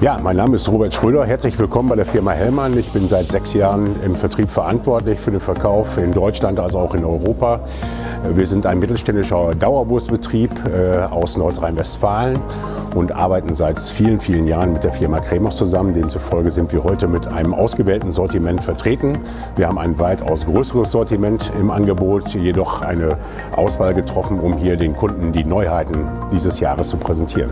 Ja, mein Name ist Robert Schröder. Herzlich willkommen bei der Firma Hellmann. Ich bin seit sechs Jahren im Vertrieb verantwortlich für den Verkauf in Deutschland als auch in Europa. Wir sind ein mittelständischer Dauerbusbetrieb äh, aus Nordrhein-Westfalen und arbeiten seit vielen, vielen Jahren mit der Firma Kremers zusammen. Demzufolge sind wir heute mit einem ausgewählten Sortiment vertreten. Wir haben ein weitaus größeres Sortiment im Angebot, jedoch eine Auswahl getroffen, um hier den Kunden die Neuheiten dieses Jahres zu präsentieren.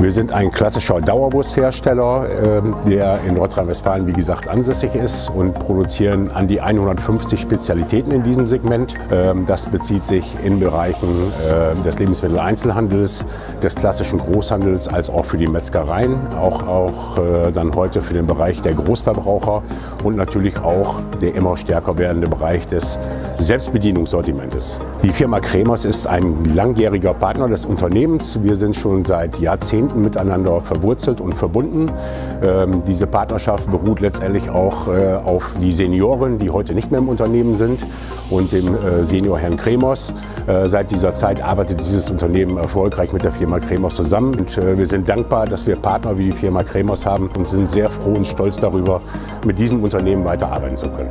Wir sind ein klassischer Dauerbushersteller, ähm, der in Nordrhein-Westfalen, wie gesagt, ansässig ist und produzieren an die 150 Spezialitäten in diesem Segment. Ähm, das bezieht sich in Bereichen äh, des Lebensmitteleinzelhandels, des klassischen Großhandels, Handels als auch für die Metzgereien, auch, auch äh, dann heute für den Bereich der Großverbraucher und natürlich auch der immer stärker werdende Bereich des Selbstbedienungssortimentes. Die Firma Kremers ist ein langjähriger Partner des Unternehmens. Wir sind schon seit Jahrzehnten miteinander verwurzelt und verbunden. Ähm, diese Partnerschaft beruht letztendlich auch äh, auf die Senioren, die heute nicht mehr im Unternehmen sind und dem äh, Senior Herrn Kremers. Äh, seit dieser Zeit arbeitet dieses Unternehmen erfolgreich mit der Firma Kremers zusammen und äh, wir sind dankbar, dass wir Partner wie die Firma Kremers haben und sind sehr froh und stolz darüber, mit diesem Unternehmen weiterarbeiten zu können.